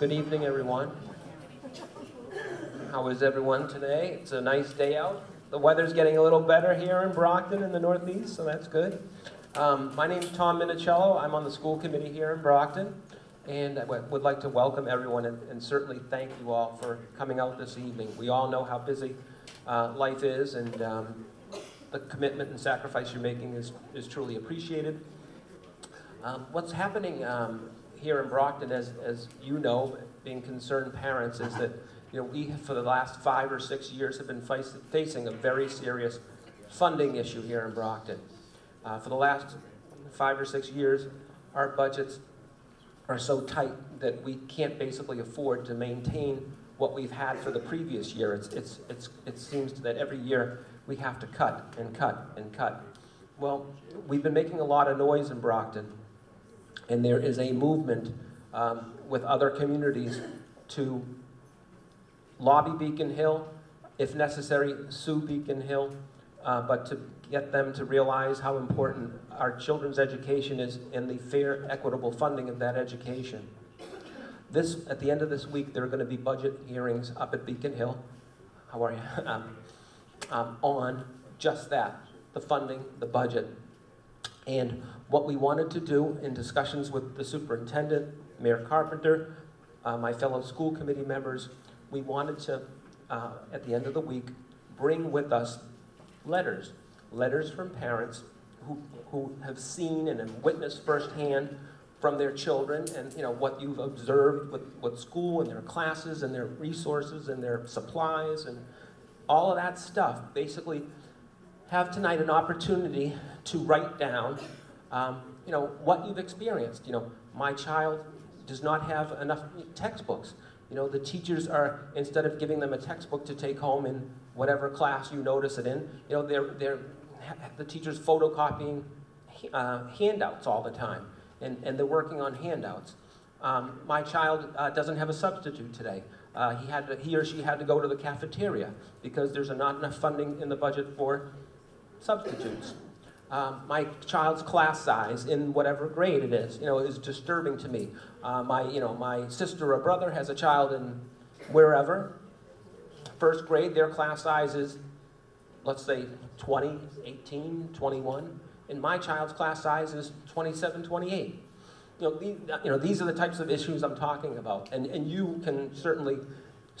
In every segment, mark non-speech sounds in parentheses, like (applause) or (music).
Good evening, everyone. How is everyone today? It's a nice day out. The weather's getting a little better here in Brockton in the Northeast, so that's good. Um, my name is Tom Minichiello. I'm on the school committee here in Brockton, and I would like to welcome everyone and, and certainly thank you all for coming out this evening. We all know how busy uh, life is, and um, the commitment and sacrifice you're making is, is truly appreciated. Um, what's happening um, here in Brockton, as, as you know, being concerned parents, is that you know, we, for the last five or six years, have been facing a very serious funding issue here in Brockton. Uh, for the last five or six years, our budgets are so tight that we can't basically afford to maintain what we've had for the previous year. It's, it's, it's, it seems that every year we have to cut and cut and cut. Well, we've been making a lot of noise in Brockton, and there is a movement um, with other communities to lobby Beacon Hill, if necessary, sue Beacon Hill, uh, but to get them to realize how important our children's education is and the fair, equitable funding of that education. This, at the end of this week, there are going to be budget hearings up at Beacon Hill. How are you? (laughs) Um, um, on just that, the funding, the budget. And what we wanted to do in discussions with the superintendent, Mayor Carpenter, uh, my fellow school committee members, we wanted to, uh, at the end of the week, bring with us letters, letters from parents who, who have seen and have witnessed firsthand from their children and you know what you've observed with, with school and their classes and their resources and their supplies and all of that stuff. Basically, have tonight an opportunity to write down um, you know what you've experienced. You know, my child does not have enough textbooks. You know, the teachers are, instead of giving them a textbook to take home in whatever class you notice it in, you know, they're, they're, the teacher's photocopying uh, handouts all the time, and, and they're working on handouts. Um, my child uh, doesn't have a substitute today. Uh, he, had to, he or she had to go to the cafeteria because there's not enough funding in the budget for substitutes um, my child's class size in whatever grade it is, you know, is disturbing to me. Uh, my, you know, my sister or brother has a child in wherever, first grade, their class size is, let's say, 20, 18, 21. And my child's class size is 27, 28. You know, these, you know, these are the types of issues I'm talking about. And, and you can certainly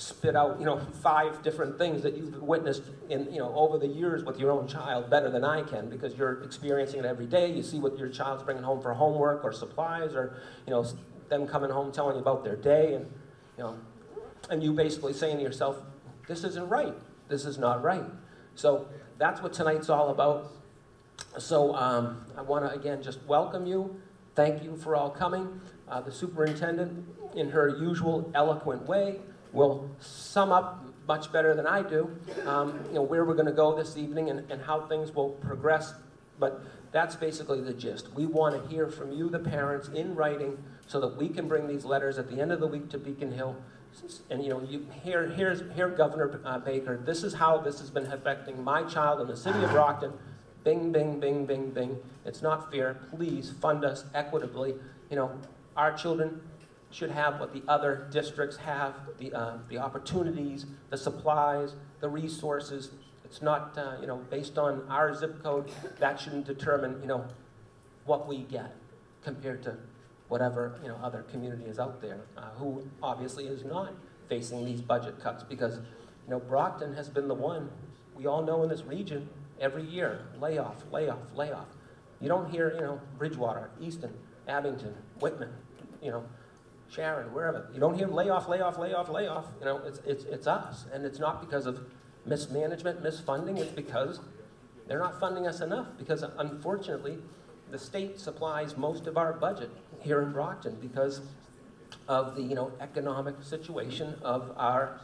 spit out, you know, five different things that you've witnessed in, you know, over the years with your own child better than I can because you're experiencing it every day. You see what your child's bringing home for homework or supplies or, you know, them coming home telling you about their day and, you know, and you basically saying to yourself, this isn't right. This is not right. So that's what tonight's all about. So um, I want to, again, just welcome you. Thank you for all coming. Uh, the superintendent, in her usual eloquent way, will sum up much better than I do, um, you know, where we're going to go this evening and, and how things will progress. But that's basically the gist. We want to hear from you, the parents, in writing, so that we can bring these letters at the end of the week to Beacon Hill. And you know, you, here, here's, here, Governor uh, Baker. This is how this has been affecting my child in the city of Brockton. Bing, bing, bing, bing, bing. It's not fair. Please fund us equitably. You know, our children should have what the other districts have, the, uh, the opportunities, the supplies, the resources. It's not, uh, you know, based on our zip code, that shouldn't determine, you know, what we get compared to whatever, you know, other community is out there uh, who obviously is not facing these budget cuts because, you know, Brockton has been the one, we all know in this region, every year, layoff, layoff, layoff. You don't hear, you know, Bridgewater, Easton, Abington, Whitman, you know, Sharon, wherever. You don't hear layoff, layoff, layoff, layoff. You know, it's, it's, it's us. And it's not because of mismanagement, misfunding. It's because they're not funding us enough. Because unfortunately, the state supplies most of our budget here in Brockton because of the you know economic situation of our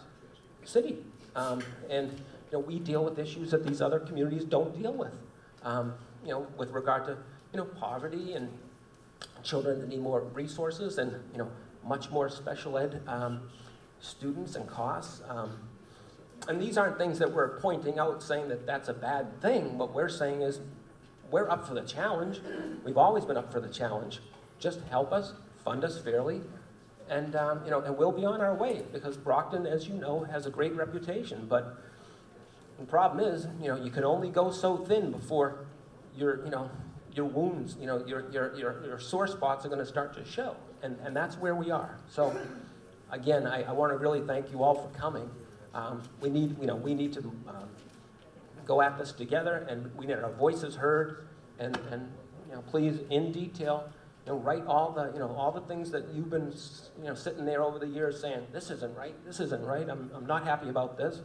city. Um, and you know, we deal with issues that these other communities don't deal with. Um, you know, with regard to you know poverty and children that need more resources and you know much more special ed um, students and costs. Um, and these aren't things that we're pointing out saying that that's a bad thing. What we're saying is we're up for the challenge. We've always been up for the challenge. Just help us, fund us fairly, And, um, you know, and we'll be on our way because Brockton, as you know, has a great reputation. But the problem is, you know, you can only go so thin before your, you know, your wounds, you know, your, your, your, your sore spots are going to start to show. And, and that's where we are. So, again, I, I want to really thank you all for coming. Um, we need, you know, we need to um, go at this together, and we need our voices heard. And, and you know, please, in detail, you know, write all the, you know, all the things that you've been, you know, sitting there over the years saying, this isn't right, this isn't right, I'm, I'm not happy about this.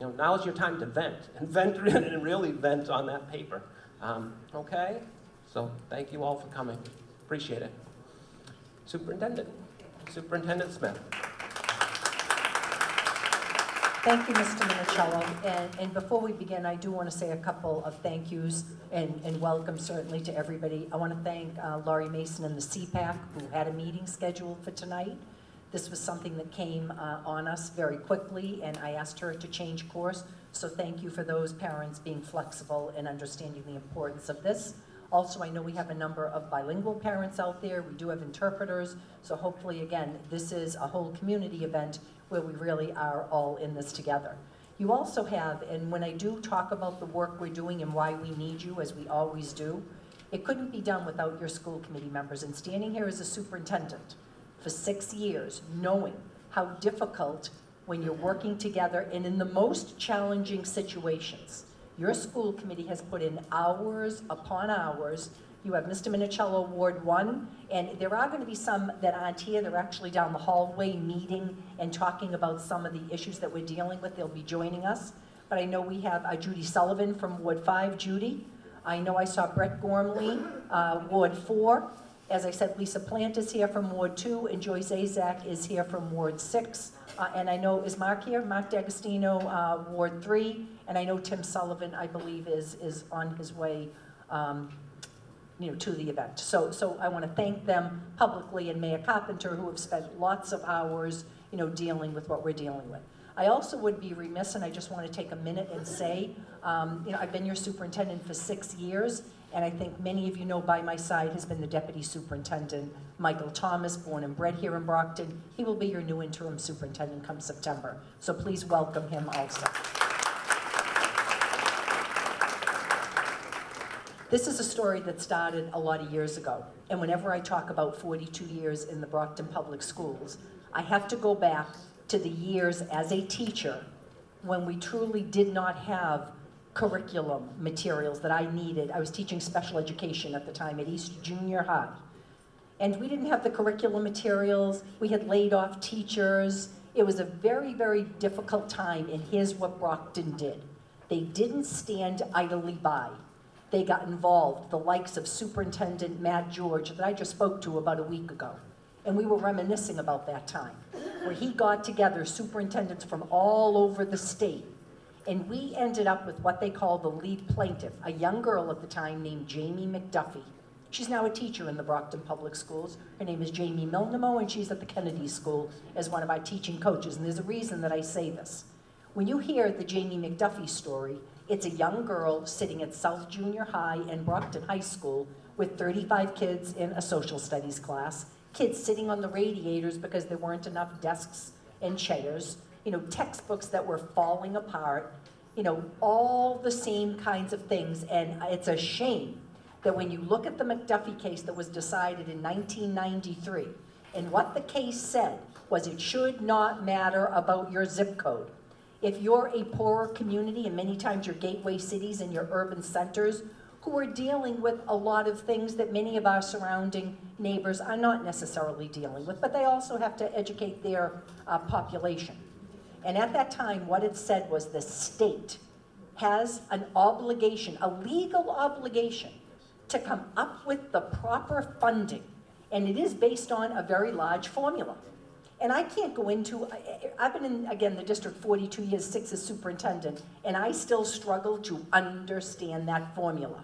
You know, now is your time to vent, (laughs) and vent and really vent on that paper. Um, okay? So thank you all for coming. Appreciate it. Superintendent, Superintendent Smith. Thank you, Mr. Minichiello. And, and before we begin, I do want to say a couple of thank yous and, and welcome certainly to everybody. I want to thank uh, Laurie Mason and the CPAC who had a meeting scheduled for tonight. This was something that came uh, on us very quickly, and I asked her to change course. So thank you for those parents being flexible and understanding the importance of this. Also, I know we have a number of bilingual parents out there. We do have interpreters. So hopefully, again, this is a whole community event where we really are all in this together. You also have, and when I do talk about the work we're doing and why we need you, as we always do, it couldn't be done without your school committee members. And standing here as a superintendent for six years, knowing how difficult when you're working together and in the most challenging situations, your school committee has put in hours upon hours. You have Mr. Minichiello, Ward 1, and there are going to be some that aren't here. They're actually down the hallway meeting and talking about some of the issues that we're dealing with. They'll be joining us. But I know we have uh, Judy Sullivan from Ward 5. Judy. I know I saw Brett Gormley, uh, Ward 4. As I said, Lisa Plant is here from Ward 2, and Joyce Azak is here from Ward 6. Uh, and I know, is Mark here? Mark D'Agostino, uh, Ward 3. And I know Tim Sullivan, I believe, is, is on his way um, you know, to the event. So, so I want to thank them publicly and Mayor Carpenter, who have spent lots of hours, you know, dealing with what we're dealing with. I also would be remiss, and I just want to take a minute and say, um, you know, I've been your superintendent for six years, and I think many of you know by my side has been the deputy superintendent, Michael Thomas, born and bred here in Brockton. He will be your new interim superintendent come September. So please welcome him also. This is a story that started a lot of years ago. And whenever I talk about 42 years in the Brockton Public Schools, I have to go back to the years as a teacher when we truly did not have curriculum materials that I needed. I was teaching special education at the time at East Junior High. And we didn't have the curriculum materials. We had laid off teachers. It was a very, very difficult time, and here's what Brockton did. They didn't stand idly by. They got involved, the likes of Superintendent Matt George that I just spoke to about a week ago. And we were reminiscing about that time, where he got together superintendents from all over the state. And we ended up with what they call the lead plaintiff, a young girl at the time named Jamie McDuffie. She's now a teacher in the Brockton Public Schools. Her name is Jamie Milnamo, and she's at the Kennedy School as one of our teaching coaches. And there's a reason that I say this. When you hear the Jamie McDuffie story, it's a young girl sitting at South Junior High and Brockton High School with 35 kids in a social studies class, kids sitting on the radiators because there weren't enough desks and chairs, you know, textbooks that were falling apart, you know, all the same kinds of things. And it's a shame that when you look at the McDuffie case that was decided in 1993, and what the case said was it should not matter about your zip code. If you're a poorer community, and many times your gateway cities and your urban centers, who are dealing with a lot of things that many of our surrounding neighbors are not necessarily dealing with, but they also have to educate their uh, population. And at that time, what it said was the state has an obligation, a legal obligation, to come up with the proper funding. And it is based on a very large formula. And I can't go into, I've been in, again, the district 42 years, six as superintendent, and I still struggle to understand that formula.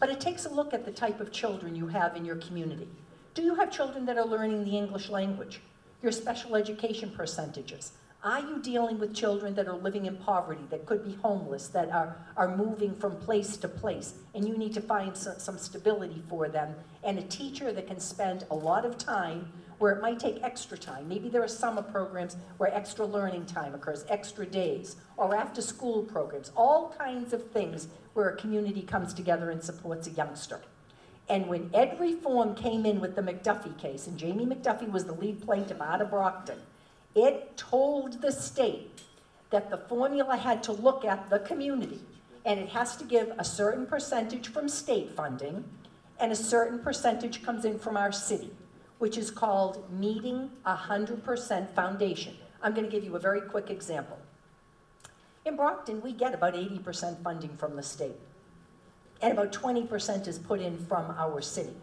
But it takes a look at the type of children you have in your community. Do you have children that are learning the English language? Your special education percentages. Are you dealing with children that are living in poverty, that could be homeless, that are, are moving from place to place, and you need to find some, some stability for them? And a teacher that can spend a lot of time where it might take extra time. Maybe there are summer programs where extra learning time occurs, extra days, or after school programs, all kinds of things where a community comes together and supports a youngster. And when Ed Reform came in with the McDuffie case, and Jamie McDuffie was the lead plaintiff out of Brockton, it told the state that the formula had to look at the community, and it has to give a certain percentage from state funding, and a certain percentage comes in from our city, which is called meeting 100% foundation. I'm going to give you a very quick example. In Brockton, we get about 80% funding from the state and about 20% is put in from our city.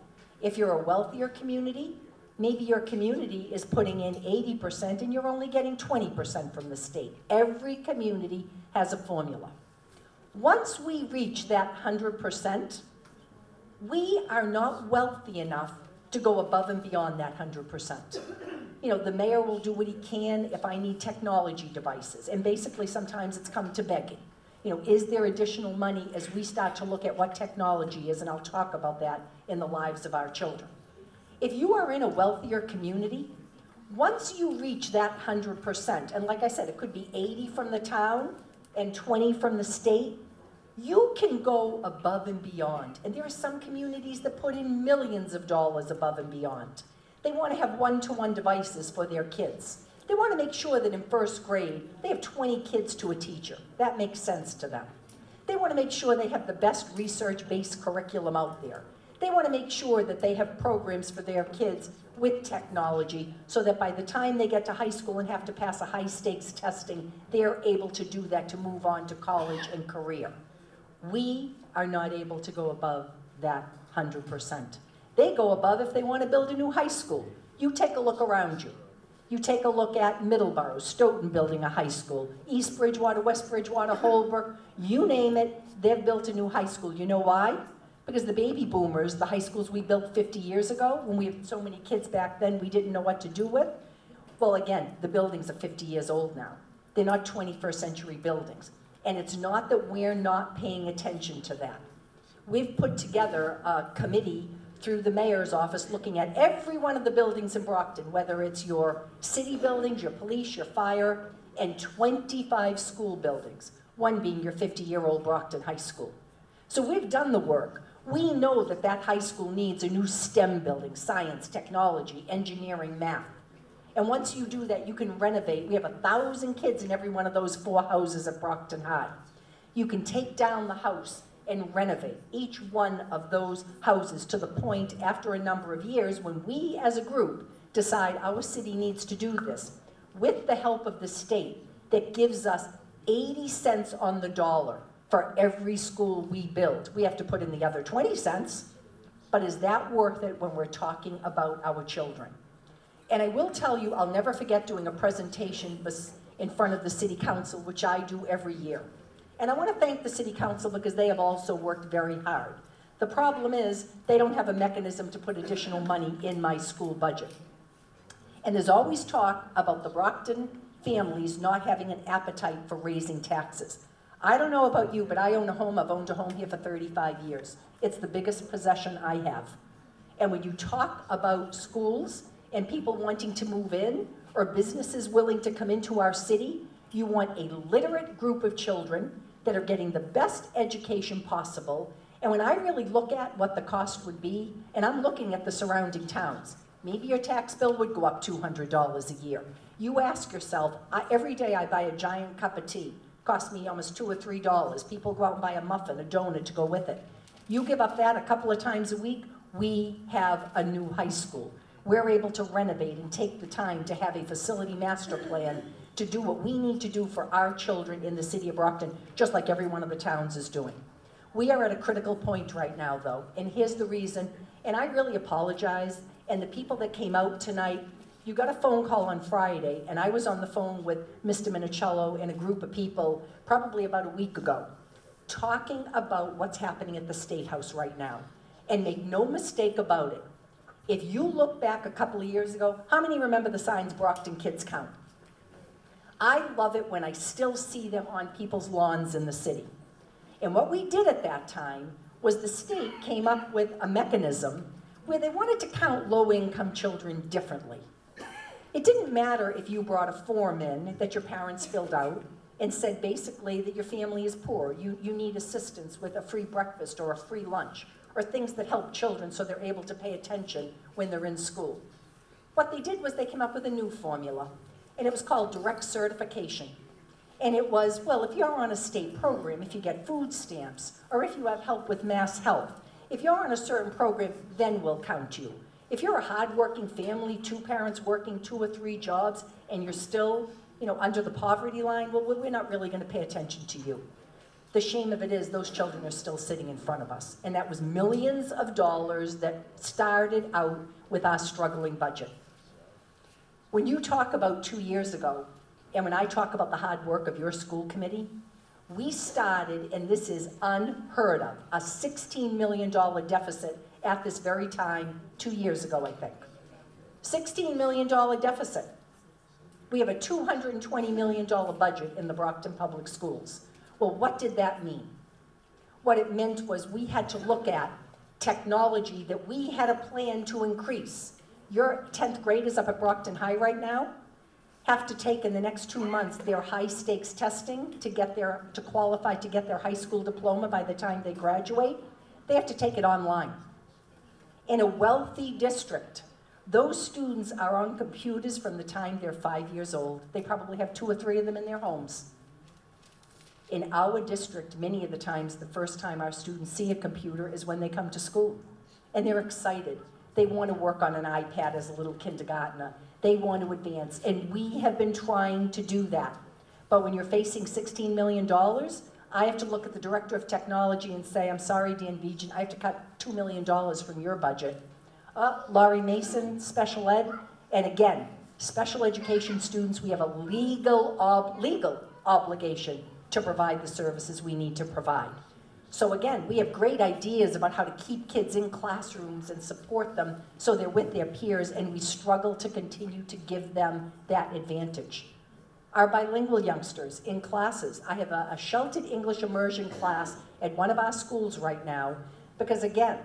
If you're a wealthier community, maybe your community is putting in 80% and you're only getting 20% from the state. Every community has a formula. Once we reach that 100%, we are not wealthy enough to go above and beyond that 100%. You know, the mayor will do what he can if I need technology devices, and basically sometimes it's come to begging you know, is there additional money as we start to look at what technology is, and I'll talk about that in the lives of our children. If you are in a wealthier community, once you reach that 100%, and like I said, it could be 80 from the town and 20 from the state, you can go above and beyond. And there are some communities that put in millions of dollars above and beyond. They want to have one-to-one -one devices for their kids. They want to make sure that in first grade, they have 20 kids to a teacher. That makes sense to them. They want to make sure they have the best research-based curriculum out there. They want to make sure that they have programs for their kids with technology so that by the time they get to high school and have to pass a high-stakes testing, they're able to do that to move on to college and career. We are not able to go above that 100%. They go above if they want to build a new high school. You take a look around you. You take a look at Middleborough, Stoughton building a high school, East Bridgewater, West Bridgewater, Holbrook, you name it, they've built a new high school. You know why? Because the baby boomers, the high schools we built 50 years ago, when we had so many kids back then we didn't know what to do with, well again, the buildings are 50 years old now. They're not 21st century buildings. And it's not that we're not paying attention to that. We've put together a committee through the mayor's office looking at every one of the buildings in Brockton, whether it's your city buildings, your police, your fire, and 25 school buildings, one being your 50-year-old Brockton High School. So we've done the work. We know that that high school needs a new STEM building, science, technology, engineering, math. And once you do that, you can renovate. We have a thousand kids in every one of those four houses at Brockton High. You can take down the house and renovate each one of those houses to the point after a number of years when we as a group decide our city needs to do this with the help of the state that gives us 80 cents on the dollar for every school we build. We have to put in the other 20 cents, but is that worth it when we're talking about our children? And I will tell you, I'll never forget doing a presentation in front of the city council, which I do every year. And I want to thank the City Council because they have also worked very hard. The problem is they don't have a mechanism to put additional money in my school budget. And there's always talk about the Brockton families not having an appetite for raising taxes. I don't know about you, but I own a home. I've owned a home here for 35 years. It's the biggest possession I have. And when you talk about schools and people wanting to move in or businesses willing to come into our city, you want a literate group of children that are getting the best education possible. And when I really look at what the cost would be, and I'm looking at the surrounding towns, maybe your tax bill would go up $200 a year. You ask yourself, I, every day I buy a giant cup of tea, costs me almost two or three dollars. People go out and buy a muffin, a donut to go with it. You give up that a couple of times a week, we have a new high school. We're able to renovate and take the time to have a facility master plan to do what we need to do for our children in the city of Brockton, just like every one of the towns is doing. We are at a critical point right now, though, and here's the reason, and I really apologize, and the people that came out tonight, you got a phone call on Friday, and I was on the phone with Mr. Minichiello and a group of people probably about a week ago, talking about what's happening at the State House right now. And make no mistake about it, if you look back a couple of years ago, how many remember the signs Brockton Kids Count? I love it when I still see them on people's lawns in the city. And what we did at that time was the state came up with a mechanism where they wanted to count low-income children differently. It didn't matter if you brought a form in that your parents filled out and said basically that your family is poor, you, you need assistance with a free breakfast or a free lunch, or things that help children so they're able to pay attention when they're in school. What they did was they came up with a new formula, and it was called direct certification. And it was, well, if you're on a state program, if you get food stamps, or if you have help with mass health, if you're on a certain program, then we'll count you. If you're a hardworking family, two parents working two or three jobs, and you're still, you know, under the poverty line, well, we're not really gonna pay attention to you. The shame of it is those children are still sitting in front of us. And that was millions of dollars that started out with our struggling budget. When you talk about two years ago, and when I talk about the hard work of your school committee, we started, and this is unheard of, a $16 million deficit at this very time, two years ago, I think. $16 million deficit. We have a $220 million budget in the Brockton Public Schools. Well, what did that mean? What it meant was we had to look at technology that we had a plan to increase. Your 10th graders up at Brockton High right now have to take in the next two months their high stakes testing to get their, to qualify to get their high school diploma by the time they graduate. They have to take it online. In a wealthy district, those students are on computers from the time they're five years old. They probably have two or three of them in their homes. In our district, many of the times, the first time our students see a computer is when they come to school. And they're excited. They want to work on an iPad as a little kindergartner. They want to advance. And we have been trying to do that. But when you're facing $16 million, I have to look at the director of technology and say, I'm sorry, Dan Bejan, I have to cut $2 million from your budget. Uh, Laurie Mason, special ed, and again, special education students, we have a legal, ob legal obligation to provide the services we need to provide. So again, we have great ideas about how to keep kids in classrooms and support them so they're with their peers, and we struggle to continue to give them that advantage our bilingual youngsters in classes. I have a, a sheltered English immersion class at one of our schools right now because again,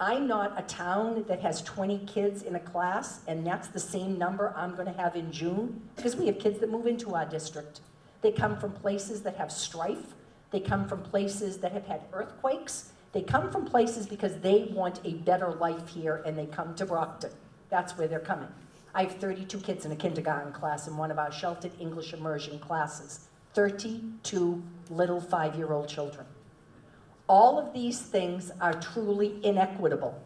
I'm not a town that has 20 kids in a class and that's the same number I'm gonna have in June because we have kids that move into our district. They come from places that have strife. They come from places that have had earthquakes. They come from places because they want a better life here and they come to Brockton. That's where they're coming. I have 32 kids in a kindergarten class in one of our sheltered English immersion classes. 32 little five-year-old children. All of these things are truly inequitable.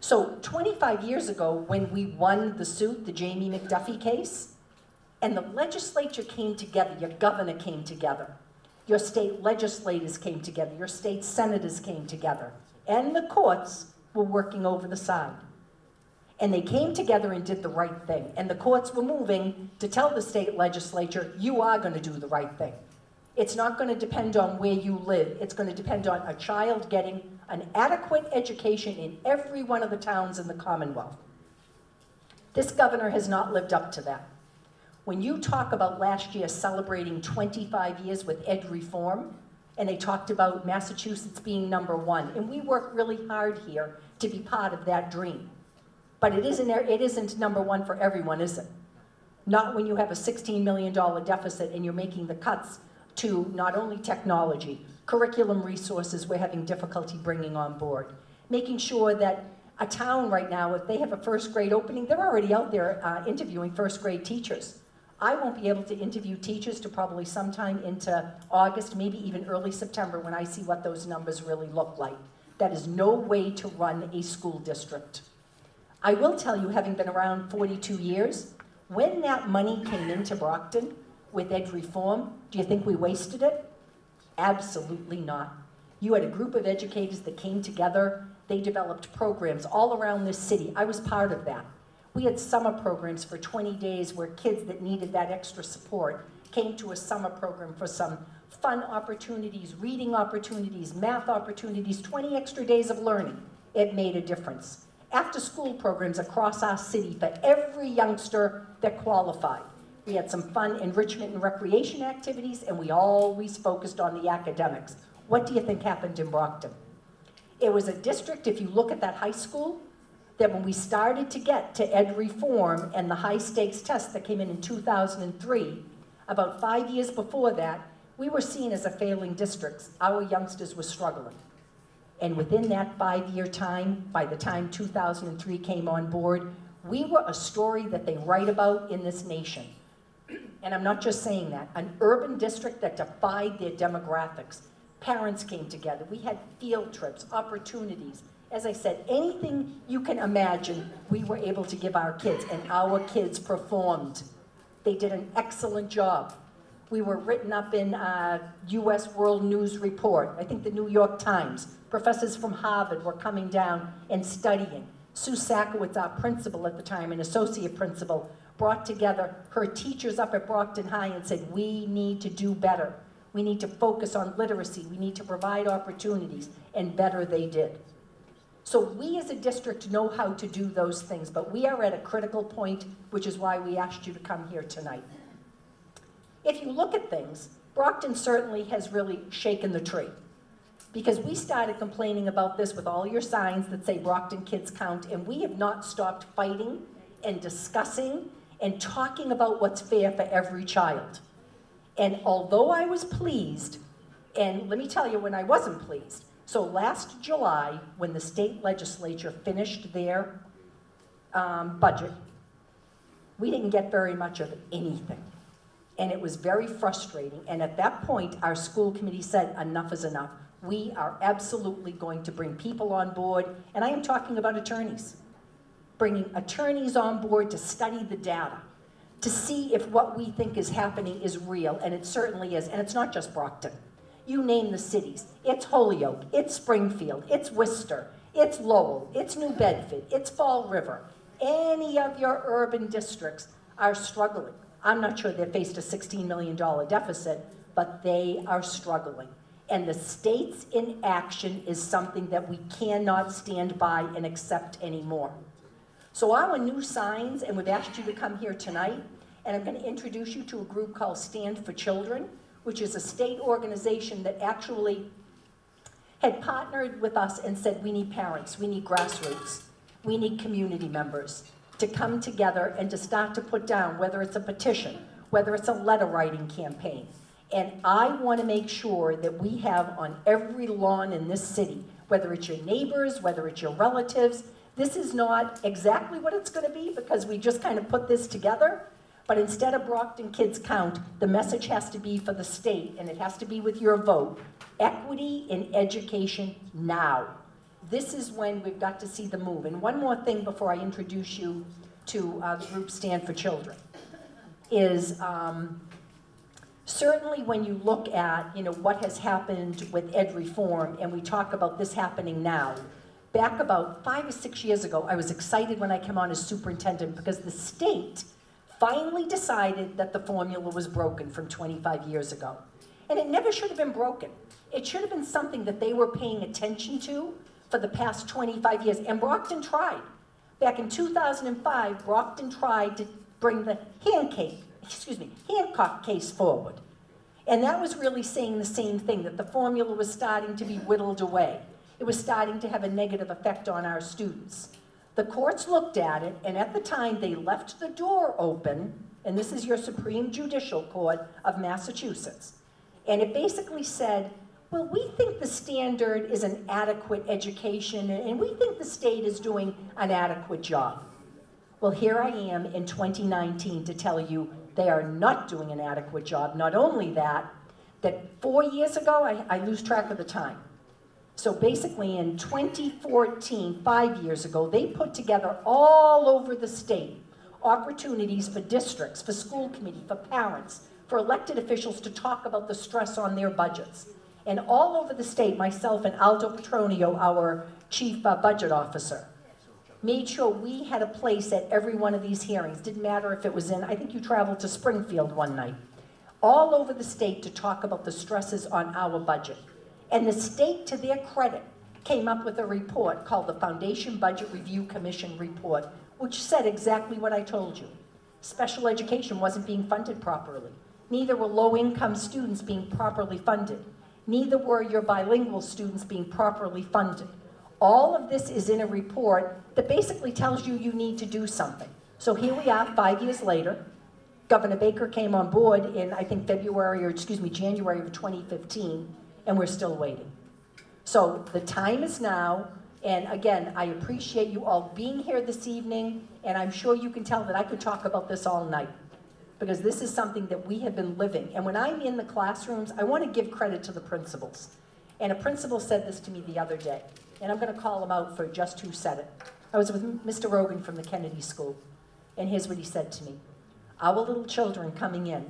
So 25 years ago, when we won the suit, the Jamie McDuffie case, and the legislature came together, your governor came together, your state legislators came together, your state senators came together, and the courts were working over the side. And they came together and did the right thing. And the courts were moving to tell the state legislature, you are going to do the right thing. It's not going to depend on where you live. It's going to depend on a child getting an adequate education in every one of the towns in the Commonwealth. This governor has not lived up to that. When you talk about last year celebrating 25 years with ed reform, and they talked about Massachusetts being number one, and we work really hard here to be part of that dream. But it isn't, it isn't number one for everyone, is it? Not when you have a $16 million deficit and you're making the cuts to not only technology, curriculum resources we're having difficulty bringing on board, making sure that a town right now, if they have a first grade opening, they're already out there uh, interviewing first grade teachers. I won't be able to interview teachers to probably sometime into August, maybe even early September when I see what those numbers really look like. That is no way to run a school district. I will tell you, having been around 42 years, when that money came into Brockton with ed reform, do you think we wasted it? Absolutely not. You had a group of educators that came together. They developed programs all around this city. I was part of that. We had summer programs for 20 days where kids that needed that extra support came to a summer program for some fun opportunities, reading opportunities, math opportunities, 20 extra days of learning. It made a difference after school programs across our city for every youngster that qualified. We had some fun enrichment and recreation activities, and we always focused on the academics. What do you think happened in Brockton? It was a district, if you look at that high school, that when we started to get to ed reform and the high stakes test that came in in 2003, about five years before that, we were seen as a failing district. Our youngsters were struggling. And within that five-year time, by the time 2003 came on board, we were a story that they write about in this nation. And I'm not just saying that, an urban district that defied their demographics. Parents came together, we had field trips, opportunities. As I said, anything you can imagine, we were able to give our kids, and our kids performed. They did an excellent job. We were written up in uh, U.S. World News Report, I think the New York Times. Professors from Harvard were coming down and studying. Sue Szachowicz, our principal at the time, an associate principal, brought together her teachers up at Brockton High and said, we need to do better. We need to focus on literacy. We need to provide opportunities. And better they did. So we as a district know how to do those things, but we are at a critical point, which is why we asked you to come here tonight. If you look at things, Brockton certainly has really shaken the tree. Because we started complaining about this with all your signs that say Brockton Kids Count, and we have not stopped fighting and discussing and talking about what's fair for every child. And although I was pleased, and let me tell you when I wasn't pleased. So last July, when the state legislature finished their um, budget, we didn't get very much of anything. And it was very frustrating. And at that point, our school committee said, enough is enough. We are absolutely going to bring people on board, and I am talking about attorneys. Bringing attorneys on board to study the data, to see if what we think is happening is real, and it certainly is. And it's not just Brockton. You name the cities. It's Holyoke, it's Springfield, it's Worcester, it's Lowell, it's New Bedford, it's Fall River. Any of your urban districts are struggling. I'm not sure they faced a $16 million deficit, but they are struggling. And the state's inaction is something that we cannot stand by and accept anymore. So our new signs, and we've asked you to come here tonight, and I'm going to introduce you to a group called Stand for Children, which is a state organization that actually had partnered with us and said, we need parents, we need grassroots, we need community members to come together and to start to put down, whether it's a petition, whether it's a letter writing campaign. And I want to make sure that we have on every lawn in this city, whether it's your neighbors, whether it's your relatives, this is not exactly what it's going to be because we just kind of put this together. But instead of Brockton Kids Count, the message has to be for the state, and it has to be with your vote. Equity in education now. This is when we've got to see the move. And one more thing before I introduce you to uh, the group Stand for Children is um, certainly when you look at you know what has happened with ed reform, and we talk about this happening now. Back about five or six years ago, I was excited when I came on as superintendent because the state finally decided that the formula was broken from 25 years ago. And it never should have been broken. It should have been something that they were paying attention to for the past 25 years. And Brockton tried. Back in 2005, Brockton tried to bring the Hancock, excuse me, Hancock case forward. And that was really saying the same thing, that the formula was starting to be whittled away. It was starting to have a negative effect on our students. The courts looked at it, and at the time, they left the door open, and this is your Supreme Judicial Court of Massachusetts. And it basically said, well, we think the standard is an adequate education, and we think the state is doing an adequate job. Well, here I am in 2019 to tell you they are not doing an adequate job. Not only that, that four years ago, I, I lose track of the time, so basically in 2014, five years ago, they put together all over the state opportunities for districts, for school committee, for parents, for elected officials to talk about the stress on their budgets. And all over the state, myself and Aldo Petronio, our chief uh, budget officer, made sure we had a place at every one of these hearings. Didn't matter if it was in, I think you traveled to Springfield one night, all over the state to talk about the stresses on our budget. And the state, to their credit, came up with a report called the Foundation Budget Review Commission Report, which said exactly what I told you. Special education wasn't being funded properly. Neither were low-income students being properly funded. Neither were your bilingual students being properly funded. All of this is in a report that basically tells you you need to do something. So here we are, five years later. Governor Baker came on board in, I think, February, or excuse me, January of 2015, and we're still waiting. So the time is now, and again, I appreciate you all being here this evening, and I'm sure you can tell that I could talk about this all night, because this is something that we have been living. And when I'm in the classrooms, I want to give credit to the principals. And a principal said this to me the other day, and I'm going to call him out for just who said it. I was with Mr. Rogan from the Kennedy School, and here's what he said to me. Our little children coming in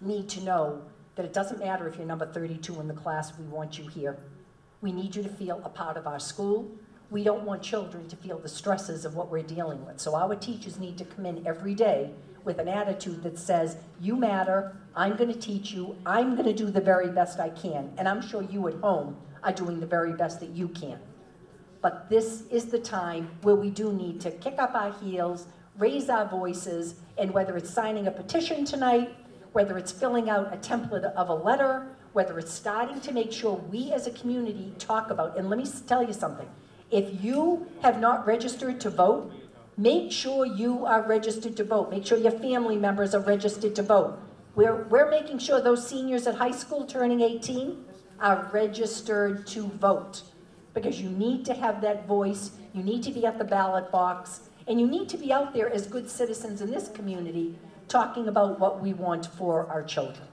need to know that it doesn't matter if you're number 32 in the class, we want you here. We need you to feel a part of our school. We don't want children to feel the stresses of what we're dealing with. So our teachers need to come in every day with an attitude that says, you matter, I'm gonna teach you, I'm gonna do the very best I can, and I'm sure you at home are doing the very best that you can. But this is the time where we do need to kick up our heels, raise our voices, and whether it's signing a petition tonight, whether it's filling out a template of a letter, whether it's starting to make sure we as a community talk about, and let me tell you something, if you have not registered to vote, make sure you are registered to vote. Make sure your family members are registered to vote. We're, we're making sure those seniors at high school turning 18 are registered to vote because you need to have that voice, you need to be at the ballot box, and you need to be out there as good citizens in this community talking about what we want for our children.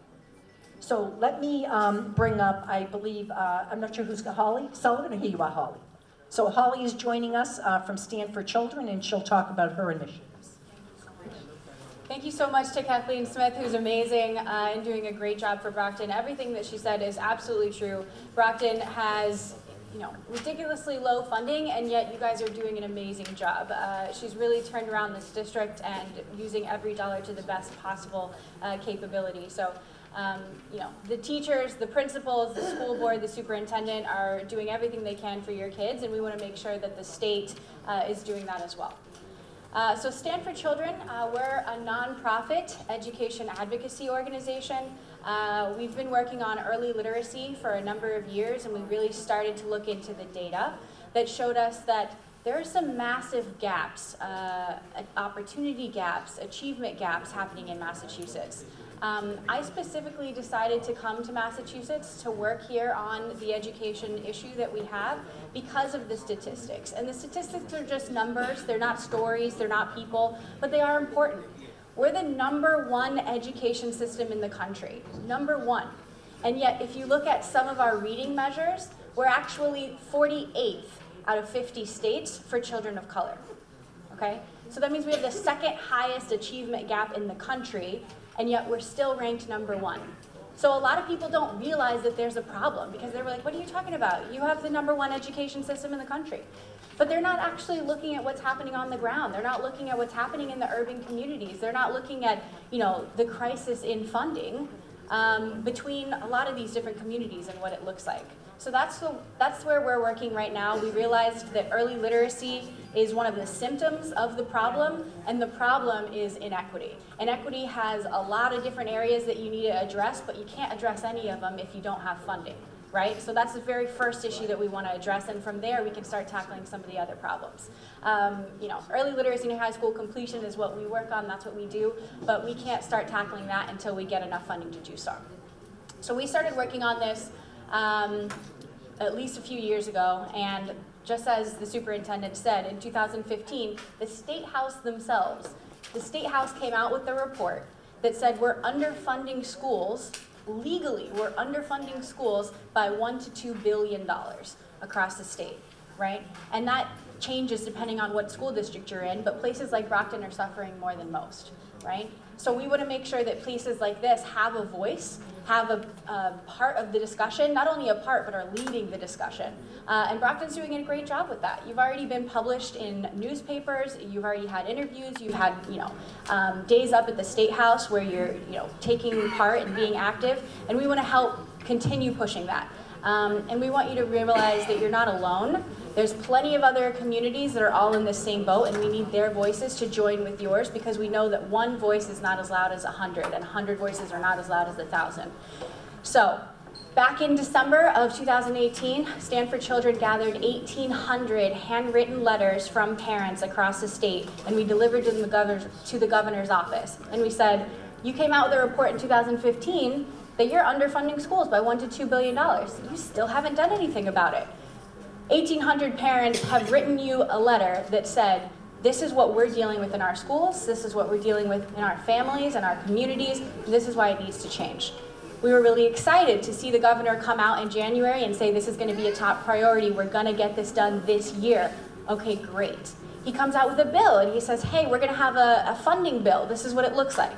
So let me um, bring up, I believe, uh, I'm not sure who's, Holly Sullivan, or here you are, Holly. So Holly is joining us uh, from Stand for Children, and she'll talk about her initiatives. Thank you so much to Kathleen Smith, who's amazing uh, and doing a great job for Brockton. Everything that she said is absolutely true. Brockton has you know, ridiculously low funding, and yet you guys are doing an amazing job. Uh, she's really turned around this district and using every dollar to the best possible uh, capability. So um, you know, the teachers, the principals, the school board, the superintendent are doing everything they can for your kids, and we want to make sure that the state uh, is doing that as well. Uh, so Stand for Children, uh, we're a nonprofit education advocacy organization. Uh, we've been working on early literacy for a number of years, and we really started to look into the data that showed us that there are some massive gaps, uh, opportunity gaps, achievement gaps happening in Massachusetts. Um, I specifically decided to come to Massachusetts to work here on the education issue that we have because of the statistics. And the statistics are just numbers, they're not stories, they're not people, but they are important. We're the number one education system in the country, number one. And yet, if you look at some of our reading measures, we're actually 48th out of 50 states for children of color. Okay? So that means we have the second highest achievement gap in the country and yet we're still ranked number one. So a lot of people don't realize that there's a problem because they're like, what are you talking about? You have the number one education system in the country. But they're not actually looking at what's happening on the ground. They're not looking at what's happening in the urban communities. They're not looking at, you know, the crisis in funding um, between a lot of these different communities and what it looks like. So that's, the, that's where we're working right now. We realized that early literacy is one of the symptoms of the problem, and the problem is inequity. Inequity has a lot of different areas that you need to address, but you can't address any of them if you don't have funding, right? So that's the very first issue that we want to address, and from there we can start tackling some of the other problems. Um, you know, early literacy and high school completion is what we work on, that's what we do, but we can't start tackling that until we get enough funding to do so. So we started working on this um, at least a few years ago, and just as the superintendent said, in 2015, the State House themselves, the State House came out with a report that said we're underfunding schools, legally, we're underfunding schools by one to two billion dollars across the state, right? And that changes depending on what school district you're in, but places like Brockton are suffering more than most, right? So we want to make sure that places like this have a voice, have a, a part of the discussion, not only a part, but are leading the discussion. Uh, and Brockton's doing a great job with that. You've already been published in newspapers, you've already had interviews, you've had, you know, um, days up at the State House where you're, you know, taking part and being active, and we want to help continue pushing that. Um, and we want you to realize that you're not alone. There's plenty of other communities that are all in the same boat, and we need their voices to join with yours because we know that one voice is not as loud as a hundred, and a hundred voices are not as loud as a thousand. So, back in December of 2018, Stand for Children gathered 1,800 handwritten letters from parents across the state, and we delivered them to the governor's, to the governor's office. And we said, you came out with a report in 2015 that you're underfunding schools by one to two billion dollars. You still haven't done anything about it. 1,800 parents have written you a letter that said, this is what we're dealing with in our schools, this is what we're dealing with in our families and our communities, this is why it needs to change. We were really excited to see the governor come out in January and say this is going to be a top priority, we're going to get this done this year. Okay, great. He comes out with a bill and he says, hey, we're going to have a, a funding bill, this is what it looks like.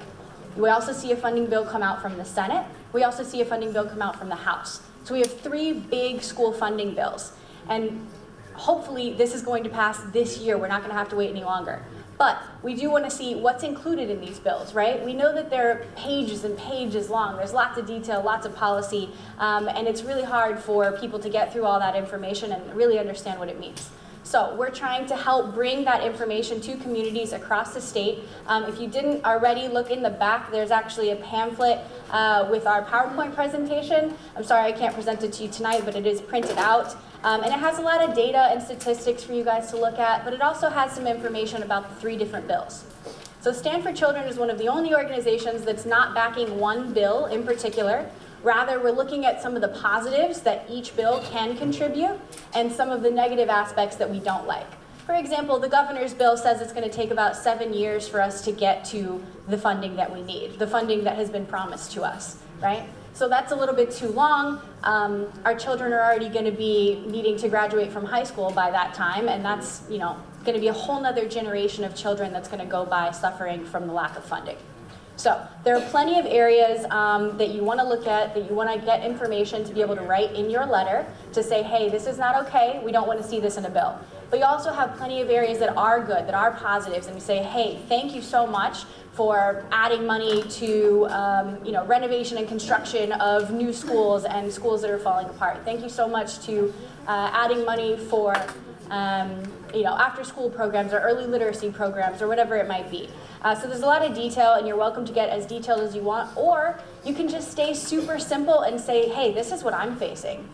We also see a funding bill come out from the Senate. We also see a funding bill come out from the House. So we have three big school funding bills. And hopefully this is going to pass this year. We're not going to have to wait any longer. But we do want to see what's included in these bills, right? We know that they're pages and pages long. There's lots of detail, lots of policy, um, and it's really hard for people to get through all that information and really understand what it means. So we're trying to help bring that information to communities across the state. Um, if you didn't already look in the back, there's actually a pamphlet uh, with our PowerPoint presentation. I'm sorry I can't present it to you tonight, but it is printed out. Um, and it has a lot of data and statistics for you guys to look at, but it also has some information about the three different bills. So Stand for Children is one of the only organizations that's not backing one bill in particular. Rather, we're looking at some of the positives that each bill can contribute and some of the negative aspects that we don't like. For example, the governor's bill says it's going to take about seven years for us to get to the funding that we need, the funding that has been promised to us, right? So that's a little bit too long. Um, our children are already going to be needing to graduate from high school by that time, and that's, you know, going to be a whole nother generation of children that's going to go by suffering from the lack of funding. So there are plenty of areas um, that you want to look at, that you want to get information to be able to write in your letter to say, hey, this is not okay, we don't want to see this in a bill. But you also have plenty of areas that are good, that are positives, and we say, hey, thank you so much for adding money to um, you know, renovation and construction of new schools and schools that are falling apart. Thank you so much to uh, adding money for um, you know, after school programs or early literacy programs or whatever it might be. Uh, so there's a lot of detail and you're welcome to get as detailed as you want or you can just stay super simple and say, hey, this is what I'm facing.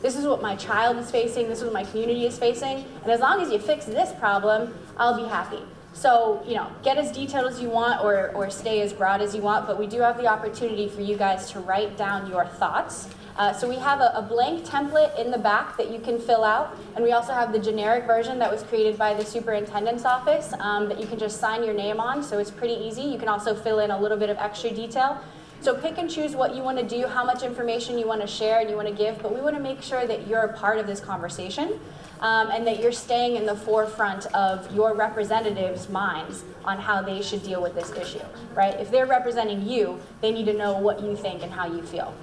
This is what my child is facing, this is what my community is facing, and as long as you fix this problem, I'll be happy. So, you know, get as detailed as you want or, or stay as broad as you want, but we do have the opportunity for you guys to write down your thoughts. Uh, so we have a, a, blank template in the back that you can fill out, and we also have the generic version that was created by the superintendent's office um, that you can just sign your name on, so it's pretty easy. You can also fill in a little bit of extra detail. So pick and choose what you want to do, how much information you want to share and you want to give, but we want to make sure that you're a part of this conversation um, and that you're staying in the forefront of your representatives' minds on how they should deal with this issue, right? If they're representing you, they need to know what you think and how you feel.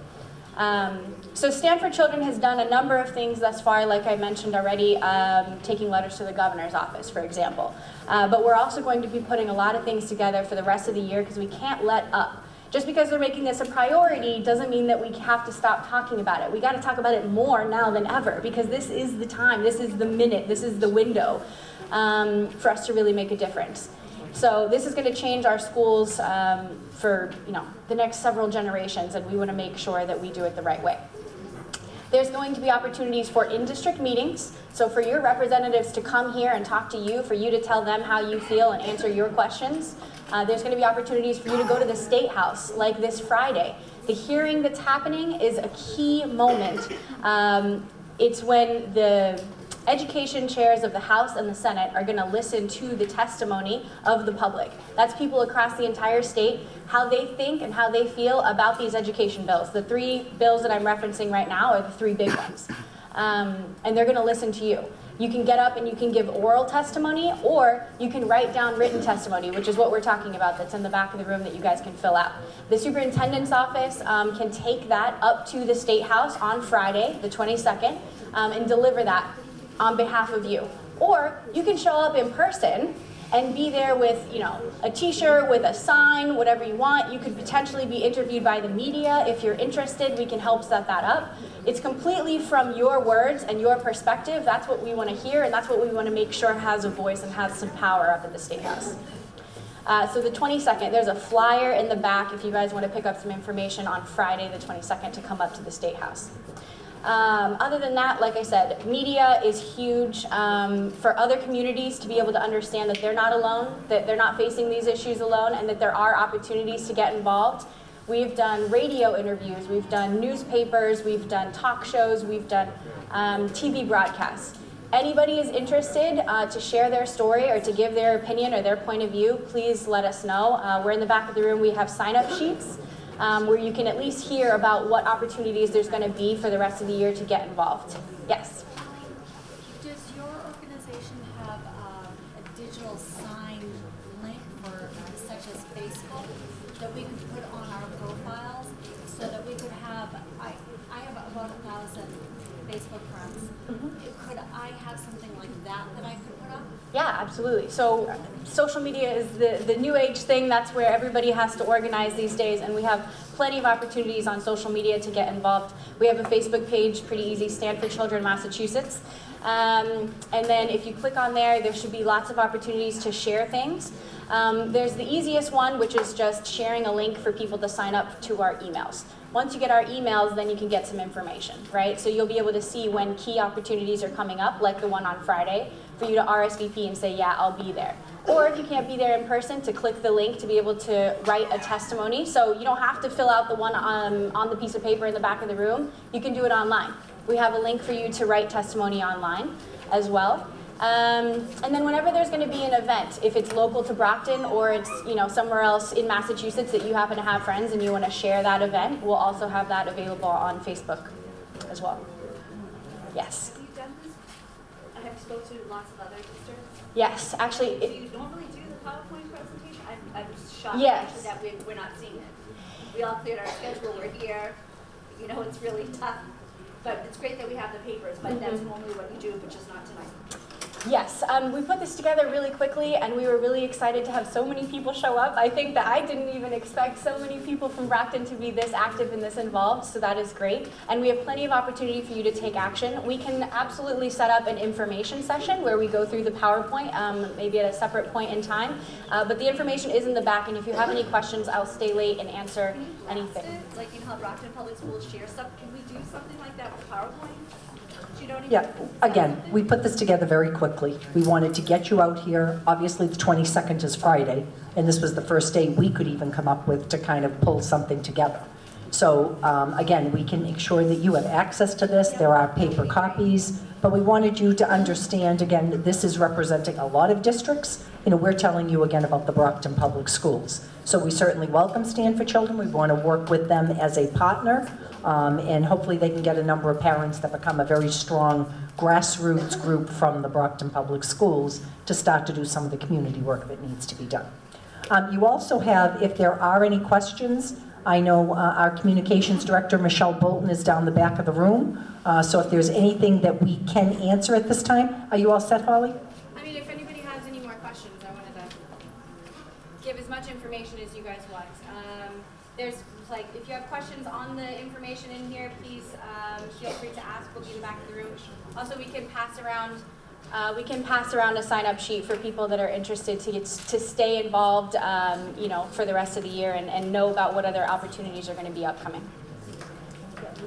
Um, so Stand for Children has done a number of things thus far, like I mentioned already, um, taking letters to the governor's office, for example. Uh, but we're also going to be putting a lot of things together for the rest of the year because we can't let up. Just because they're making this a priority doesn't mean that we have to stop talking about it. We got to talk about it more now than ever because this is the time, this is the minute, this is the window um, for us to really make a difference. So this is going to change our schools um, for you know the next several generations, and we want to make sure that we do it the right way. There's going to be opportunities for in-district meetings, so for your representatives to come here and talk to you, for you to tell them how you feel and answer your questions. Uh, there's going to be opportunities for you to go to the State House, like this Friday. The hearing that's happening is a key moment. Um, it's when the education chairs of the House and the Senate are going to listen to the testimony of the public. That's people across the entire state, how they think and how they feel about these education bills. The three bills that I'm referencing right now are the three big ones. Um, and they're going to listen to you. You can get up and you can give oral testimony, or you can write down written testimony, which is what we're talking about that's in the back of the room that you guys can fill out. The superintendent's office um, can take that up to the State House on Friday, the 22nd, um, and deliver that on behalf of you. Or you can show up in person and be there with, you know, a t-shirt, with a sign, whatever you want. You could potentially be interviewed by the media. If you're interested, we can help set that up. It's completely from your words and your perspective. That's what we want to hear, and that's what we want to make sure has a voice and has some power up at the State House. Uh, so the 22nd, there's a flyer in the back if you guys want to pick up some information on Friday the 22nd to come up to the State House. Um, other than that, like I said, media is huge um, for other communities to be able to understand that they're not alone, that they're not facing these issues alone, and that there are opportunities to get involved. We've done radio interviews, we've done newspapers, we've done talk shows, we've done um, TV broadcasts. Anybody is interested uh, to share their story or to give their opinion or their point of view, please let us know. Uh, we're in the back of the room, we have sign-up sheets um, where you can at least hear about what opportunities there's going to be for the rest of the year to get involved. Yes. Does your organization have um, a digital sign link for such as Facebook that we could put on our profiles so that we could have, I, I have about a thousand Facebook friends. Mm-hmm. Could I have something like that that I could put up? Yeah, absolutely. So social media is the, the new age thing. That's where everybody has to organize these days, and we have plenty of opportunities on social media to get involved. We have a Facebook page, pretty easy, Stand for Children, Massachusetts. Um, and then if you click on there, there should be lots of opportunities to share things. Um, there's the easiest one, which is just sharing a link for people to sign up to our emails. Once you get our emails, then you can get some information, right? So you'll be able to see when key opportunities are coming up, like the one on Friday, for you to RSVP and say, yeah, I'll be there. Or if you can't be there in person, to click the link to be able to write a testimony. So you don't have to fill out the one on, on the piece of paper in the back of the room. You can do it online. We have a link for you to write testimony online as well. Um, and then whenever there's going to be an event, if it's local to Brockton or it's you know somewhere else in Massachusetts that you happen to have friends and you want to share that event, we'll also have that available on Facebook as well. Yes. Have you done this? I have spoken to lots of other districts. Yes, actually, Do you normally do the PowerPoint presentation? I'm, I'm shocked Yes. that we, we're not seeing it. We all cleared our schedule, we're here, you know, it's really tough. But it's great that we have the papers, but that's Mhm. normally what you do, but just not tonight. Yes, um, we put this together really quickly, and we were really excited to have so many people show up. I think that I didn't even expect so many people from Brockton to be this active and this involved, so that is great. And we have plenty of opportunity for you to take action. We can absolutely set up an information session where we go through the PowerPoint, um, maybe at a separate point in time. Uh, but the information is in the back, and if you have any questions, I'll stay late and answer Can you blast anything. Like, you know how Brockton Public Schools share stuff? Can we do something like that with PowerPoint? Yeah, again, we put this together very quickly. We wanted to get you out here. Obviously, the 22nd is Friday, and this was the first day we could even come up with to kind of pull something together. So um, again, we can make sure that you have access to this. There are paper copies, but we wanted you to understand, again, that this is representing a lot of districts. You know, we're telling you again about the Brockton Public Schools. So we certainly welcome Stand for Children. We want to work with them as a partner, um, and hopefully they can get a number of parents that become a very strong grassroots group from the Brockton Public Schools to start to do some of the community work that needs to be done. Um, You also have, if there are any questions, I know uh, our communications director, Michelle Bolton, is down the back of the room. Uh, So if there's anything that we can answer at this time, are you all set, Holly? I mean, if anybody has any more questions, I wanted to give as much information as you guys want. Um, there's like, if you have questions on the information in here, please um, feel free to ask. We'll be in the back of the room. Also, we can pass around. Uh, we can pass around a sign-up sheet for people that are interested to get to stay involved, um, you know, for the rest of the year and, and know about what other opportunities are going to be upcoming.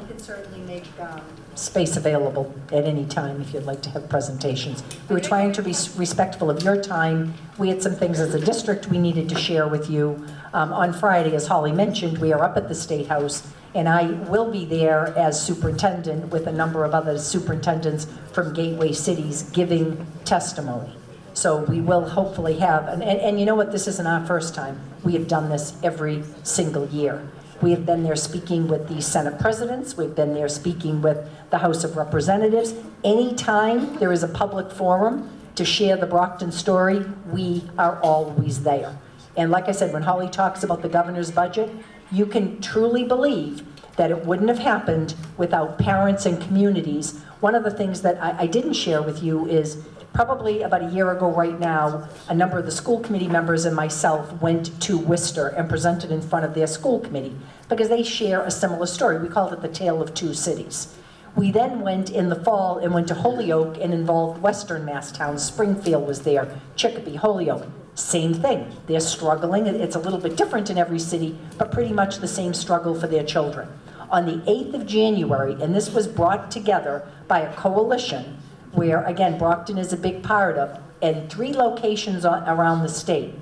We can certainly make um, space available at any time if you'd like to have presentations. We were trying to be respectful of your time. We had some things as a district we needed to share with you. Um, On Friday, as Holly mentioned, we are up at the State House, and I will be there as superintendent with a number of other superintendents from gateway cities giving testimony. So we will hopefully have, and, and and you know what, this isn't our first time. We have done this every single year. We have been there speaking with the Senate presidents, we've been there speaking with the House of Representatives. Anytime there is a public forum to share the Brockton story, we are always there. And like I said, when Holly talks about the governor's budget, you can truly believe that it wouldn't have happened without parents and communities. One of the things that I, I didn't share with you is probably about a year ago right now, a number of the school committee members and myself went to Worcester and presented in front of their school committee because they share a similar story. We called it the Tale of Two Cities. We then went in the fall and went to Holyoke and involved Western Mass towns. Springfield was there, Chicopee, Holyoke. Same thing. They're struggling. It's a little bit different in every city, but pretty much the same struggle for their children. On the 8th of January, and this was brought together by a coalition where, again, Brockton is a big part of, and three locations on- around the state.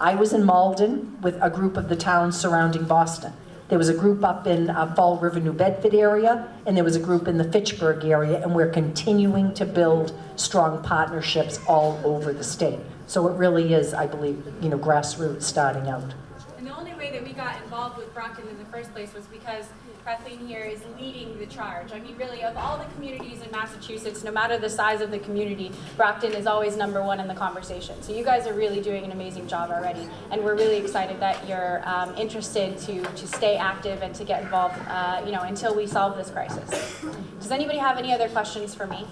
I was in Malden with a group of the towns surrounding Boston. There was a group up in uh, Fall River, New Bedford area, and there was a group in the Fitchburg area, and we're continuing to build strong partnerships all over the state. So it really is, I believe, you know, grassroots starting out. And the only way that we got involved with Brockton in the first place was because Kathleen here is leading the charge. I mean, really, of all the communities in Massachusetts, no matter the size of the community, Brockton is always number one in the conversation. So you guys are really doing an amazing job already, and we're really excited that you're um, interested to to stay active and to get involved, uh, you know, until we solve this crisis. Does anybody have any other questions for me?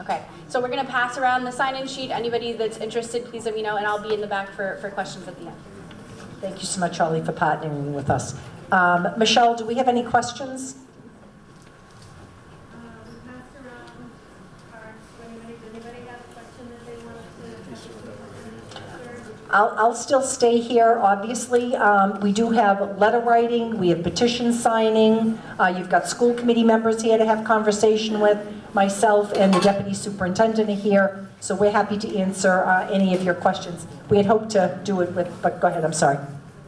Okay, so we're gonna pass around the sign-in sheet. Anybody that's interested, please let me know, and I'll be in the back for, for questions at the end. Thank you so much, Ollie, for partnering with us. Um, Michelle, do we have any questions? I'll, I'll still stay here, obviously. Um, We do have letter writing, we have petition signing, uh, you've got school committee members here to have conversation with, myself and the deputy superintendent are here, so we're happy to answer uh, any of your questions. We had hoped to do it with, but go ahead, I'm sorry.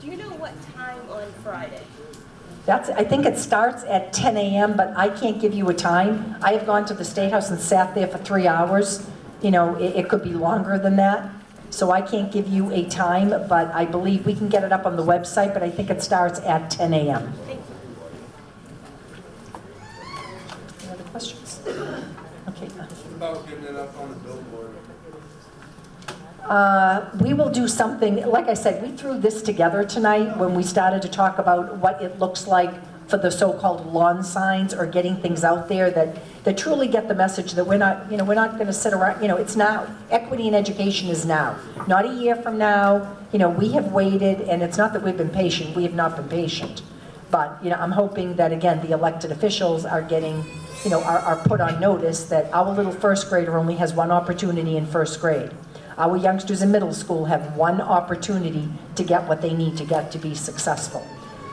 Do you know what time on Friday? That's, I think it starts at 10 a.m., but I can't give you a time. I have gone to the State House and sat there for three hours. You know, it, it could be longer than that. So I can't give you a time, but I believe we can get it up on the website, but I think it starts at 10 a.m. Thank you. Any other questions? Okay. About getting it up on the billboard. Uh, We will do something, like I said, we threw this together tonight when we started to talk about what it looks like for the so-called lawn signs or getting things out there that, that truly get the message that we're not, you know, we're not going to sit around, you know, it's now. Equity in education is now, not a year from now. You know, we have waited, and it's not that we've been patient, we have not been patient. But, you know, I'm hoping that, again, the elected officials are getting, you know, are, are put on notice that our little first grader only has one opportunity in first grade. Our youngsters in middle school have one opportunity to get what they need to get to be successful.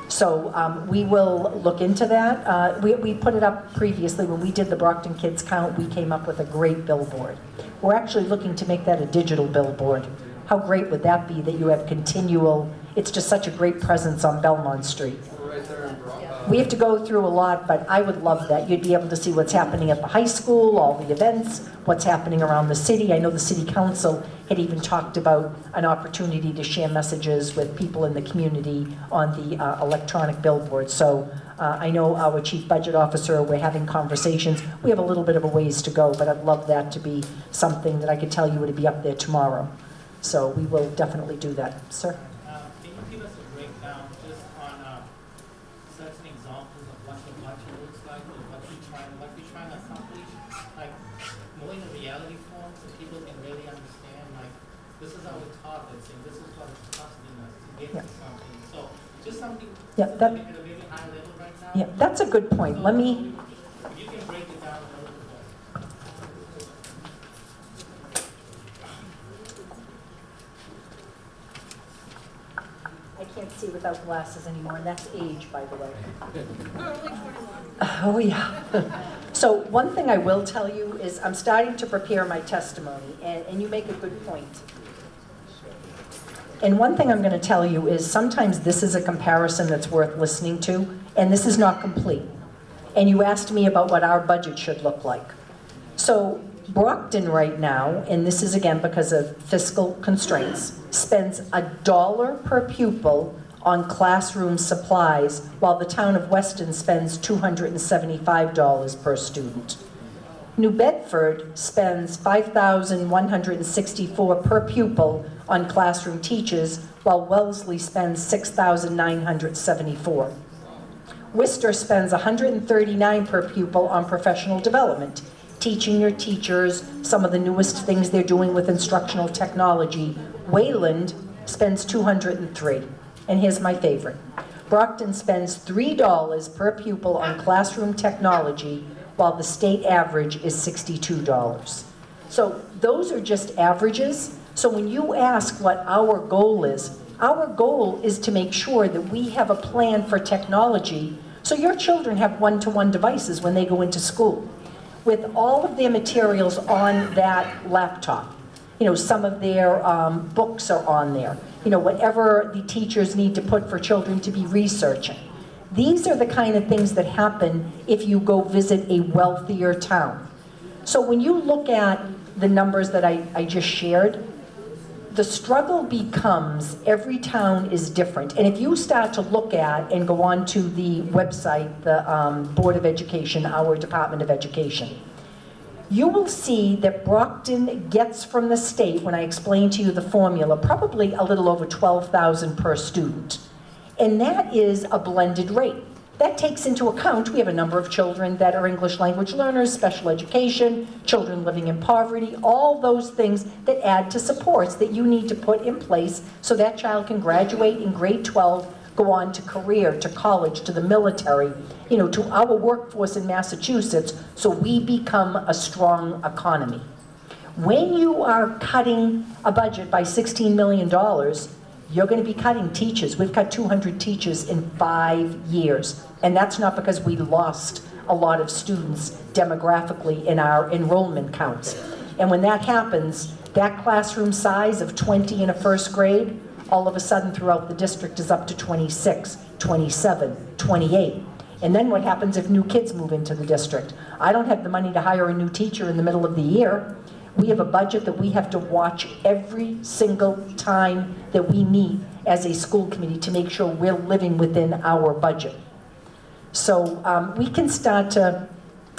So um, we will look into that. Uh, We, we put it up previously, when we did the Brockton Kids Count, we came up with a great billboard. We're actually looking to make that a digital billboard. How great would that be, that you have continual, it's just such a great presence on Belmont Street. We're right there in Bro- uh, We have to go through a lot, but I would love that. You'd be able to see what's happening at the high school, all the events, what's happening around the city. I know the city council had even talked about an opportunity to share messages with people in the community on the uh, electronic billboard. So uh, I know our chief budget officer, we're having conversations. We have a little bit of a ways to go, but I'd love that to be something that I could tell you would be up there tomorrow. So we will definitely do that. Sir? Uh, Can you give us a breakdown just on uh, certain examples the budget looks like, or what you're trying, what you're trying to accomplish? Like, more in a reality form, so people can really understand, like, this is our targets, and this is what it's costing us to get Yeah. to something. So, just something, Yeah, that- at a very high level right now. Yeah, that's a good point. Let me, If you can break it down a little bit. I can't see without glasses anymore, and that's age, by the way. Oh, yeah. (laughs) So one thing I will tell you is I'm starting to prepare my testimony, and, and you make a good point. And one thing I'm going to tell you is sometimes this is a comparison that's worth listening to, and this is not complete. And you asked me about what our budget should look like. So Brockton right now, and this is again because of fiscal constraints, spends a dollar per pupil on classroom supplies, while the town of Weston spends $275 per student. New Bedford spends 5,164 per pupil on classroom teachers, while Wellesley spends 6,974. Worcester spends 139 per pupil on professional development. teaching your teachers some of the newest things they're doing with instructional technology. Wayland spends 203, and here's my favorite. Brockton spends $3 per pupil on classroom technology, while the state average is $62. So those are just averages. So when you ask what our goal is, our goal is to make sure that we have a plan for technology so your children have one-to-one devices when they go into school with all of their materials on that laptop. You know, some of their um, books are on there. You know, whatever the teachers need to put for children to be researching. These are the kind of things that happen if you go visit a wealthier town. So when you look at the numbers that I, I just shared, the struggle becomes every town is different. And if you start to look at and go on to the website, the um, Board of Education, our Department of Education, you will see that Brockton gets from the state, when I explain to you the formula, probably a little over 12,000 per student. And that is a blended rate. That takes into account, we have a number of children that are English language learners, special education, children living in poverty, all those things that add to supports that you need to put in place so that child can graduate in grade 12, go on to career, to college, to the military, you know, to our workforce in Massachusetts, so we become a strong economy. When you are cutting a budget by $16 million, you're going to be cutting teachers. We've cut 200 teachers in five years. And that's not because we lost a lot of students demographically in our enrollment counts. And when that happens, that classroom size of 20 in a first grade, all of a sudden throughout the district is up to 26, 27, 28. And then what happens if new kids move into the district? I don't have the money to hire a new teacher in the middle of the year. We have a budget that we have to watch every single time that we meet as a school committee to make sure we're living within our budget. So um, we can start to,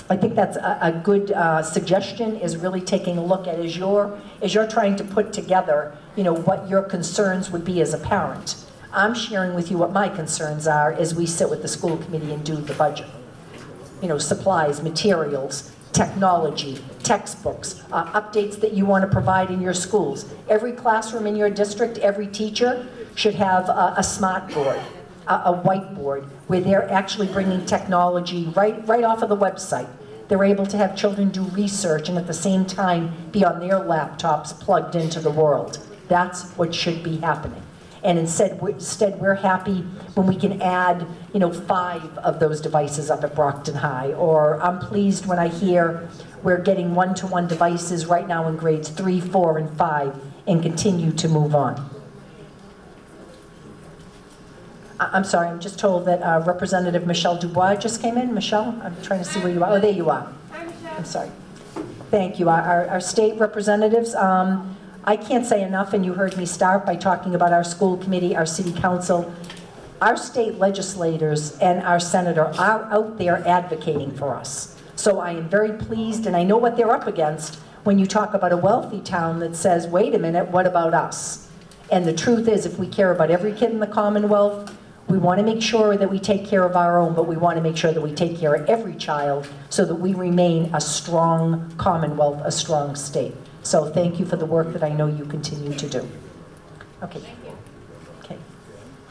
I think that's a, a good uh, suggestion, is really taking a look at as you're, as you're trying to put together, you know, what your concerns would be as a parent. I'm sharing with you what my concerns are as we sit with the school committee and do the budget. You know, supplies, materials, technology, textbooks, uh, updates that you want to provide in your schools. Every classroom in your district, every teacher should have a, a smart board, a, a whiteboard, where they're actually bringing technology right, right off of the website. They're able to have children do research and at the same time be on their laptops plugged into the world. That's what should be happening. And instead, we're, instead, we're happy when we can add, you know, five of those devices up at Brockton High. Or I'm pleased when I hear we're getting one-to-one devices right now in grades three, four, and five, and continue to move on. I- I'm sorry, I'm just told that uh, Representative Michelle DuBois just came in. Michelle, I'm trying to see where you are. Oh, there you are. I'm sorry. Thank you. Our- Our, our state representatives, um, I can't say enough, and you heard me start by talking about our school committee, our city council. Our state legislators and our senator are out there advocating for us. So I am very pleased, and I know what they're up against when you talk about a wealthy town that says, wait a minute, what about us? And the truth is, if we care about every kid in the Commonwealth, we want to make sure that we take care of our own, but we want to make sure that we take care of every child so that we remain a strong Commonwealth, a strong state. So thank you for the work that I know you continue to do. Okay. Um,